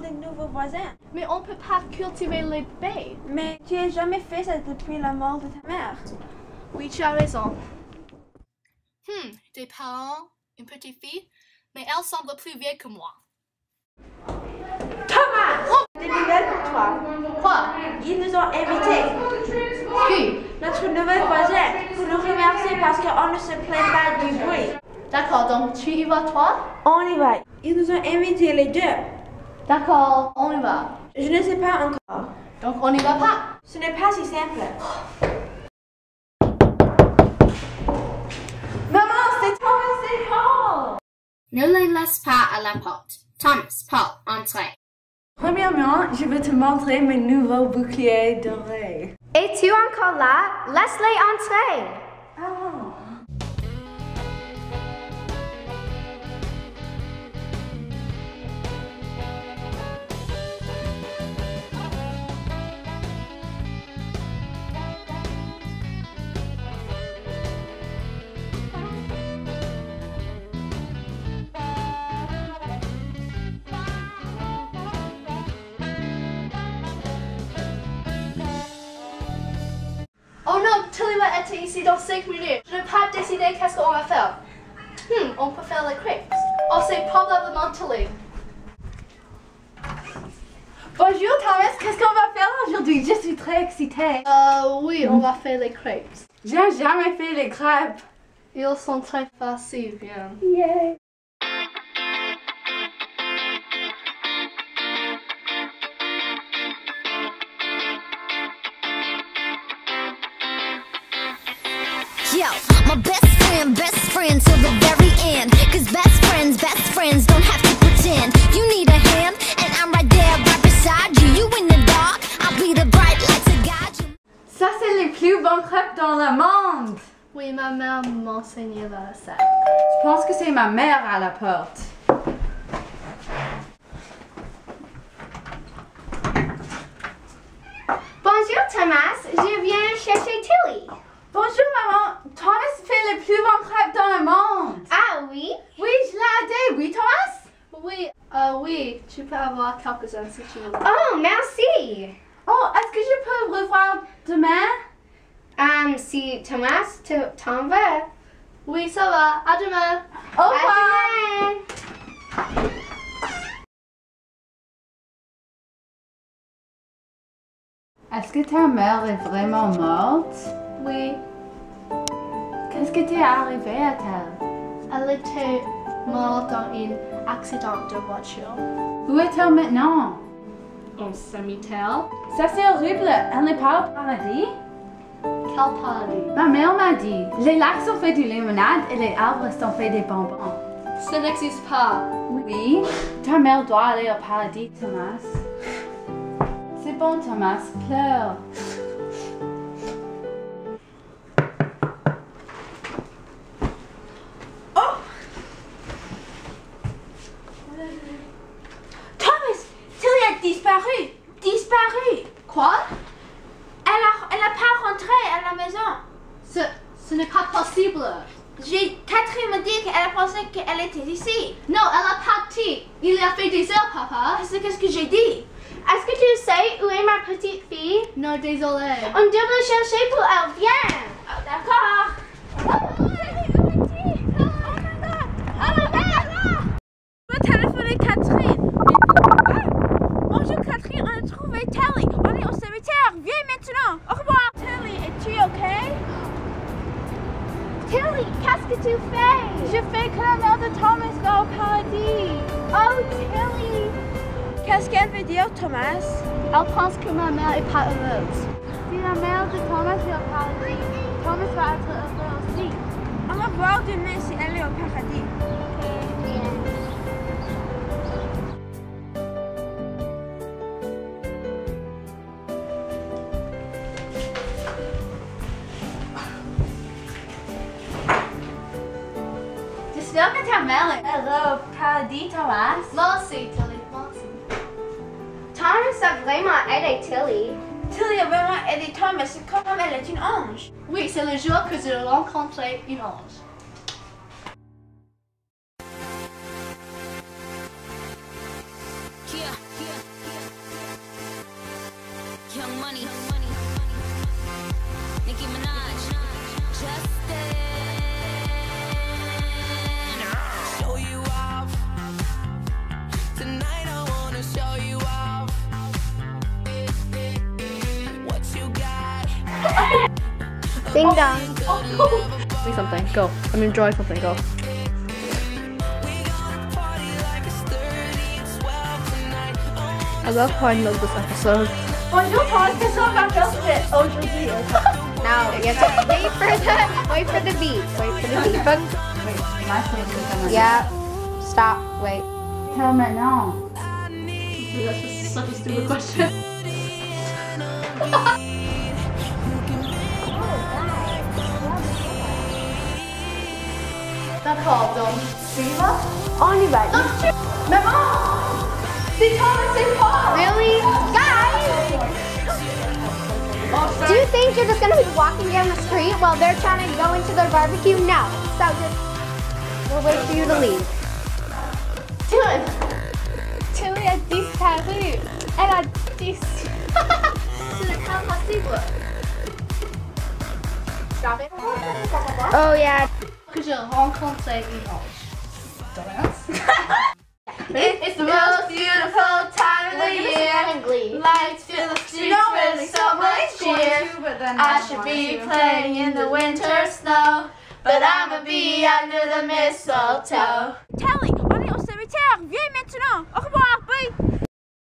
des nouveaux voisins. Mais on peut pas cultiver les baies. Mais tu n'as jamais fait ça depuis la mort de ta mère. Oui, tu as raison. Hmm, des parents, une petite fille, mais elle semble plus vieille que moi. Thomas! Des nouvelles pour toi. Quoi? Ils nous ont invités. Qui? Notre nouvel voisin pour nous remercier parce qu'on ne se plaint pas du bruit. D'accord, donc tu y vas toi? On y va. Ils nous ont invités les deux. D'accord, on y va. Je ne sais pas encore. Donc on y va pas? Ce n'est pas si simple. Maman, c'est Thomas et Paul. Ne les laisse pas à la porte. Thomas, Paul, entrez. Premièrement, je vais te montrer mes nouveaux boucliers dorés. Es-tu encore là? Laisse-les entrer. Oh non, Tilly va être ici dans 5 minutes. Je n'ai pas décidé qu'est-ce qu'on va faire. Hmm, on peut faire les crêpes. Oh, c'est probablement Tilly. Bonjour Thomas, qu'est-ce qu'on va faire aujourd'hui? Je suis très excitée. Euh, oui, on va faire les crêpes. J'ai jamais fait les crêpes. Ils sont très faciles, bien. Yay! My best friend, best friend till the very end. Cause best friends, best friends don't have to pretend. You need a hand, and I'm right there, right beside you. You in the dark, I'll be the bright light to guide you. Ça, c'est les plus bonnes crêpes dans le monde. Oui, ma mère m'a enseigné la recette. Je pense que c'est ma mère à la porte. Bonjour Thomas, je viens chercher Tilly. Bonjour maman, Thomas fait les plus bonnes crêpes dans le monde. Ah oui? Oui, je l'ai aidé, oui Thomas? Oui, euh, oui, tu peux avoir quelques-uns si tu veux. Oh, merci. Oh, est-ce que je peux revoir demain? Um, si Thomas te- t'en vas. Oui, ça va. À demain. Au À revoir. demain. Est-ce que ta mère est vraiment morte? Oui, Qu'est-ce que t'est arrivé à elle? elle était morte dans un accident de voiture? Où est-elle maintenant? Au cimetière. Ça c'est horrible, elle n'est pas au paradis? Quel paradis? Ma mère m'a dit, les lacs sont faits de limonade et les arbres sont faits de bonbons. Ça n'existe pas. Oui, ta mère doit aller au paradis, Thomas. C'est bon, Thomas, pleure. Ce, ce n'est pas possible. J'ai, Catherine me dit qu'elle pensé qu'elle était ici. Non, elle a parti. Il a fait des heures, papa. C'est qu'est-ce que j'ai dit? Est-ce que tu sais où est ma petite fille? Non, désolé. On devrait chercher pour elle. Viens. Tilly, qu'est-ce que tu fais? Je fais la de Thomas au paradis. Oh, Tilly. Qu'est-ce qu'elle veut dire, Thomas? Elle pense que ma mère est pas heureuse. Si la mère de Thomas est au paradis, Thomas va être heureux aussi. On va voir demain si elle est au paradis. J'espère que ta mère est heureux au paradis, Thomas. Tilly. Merci. Thomas a vraiment aidé Tilly. Tilly a vraiment aidé Thomas comme elle est une ange. Oui, c'est le jour que j'ai rencontré une ange. Yeah, yeah. money. Nicki Minaj, Justin. Ding dong. Say something. Go. I'm draw something. Go. Gonna party like it's 30 and 12 tonight. Oh, I love how I know this episode. Bonjour, Paul. Qu'est-ce qu'on va faire aujourd'hui? Now you have to wait for the wait for the beat. Wait for the beat. But Wait, my place yeah. Stop. Wait. Tell maintenant. That's just such a stupid question. D'accord, donc, suivant. On y va. Maman! C'est Thomas, c'est Paul! Really, guys? Do you think you're just gonna be walking down the street while they're trying to go into their barbecue? No. So just we'll wait for you to leave. Tilly! Tilly a disparu. Elle a dis... C'est impossible. Stop it. Oh yeah. Que je rencontre It's the most beautiful time of the year. Lights fill the streets with so much cheer. I should be playing in the winter snow, but I'ma be under the mistletoe. Tally, on est au cimetière. Viens maintenant. Au revoir. Bye.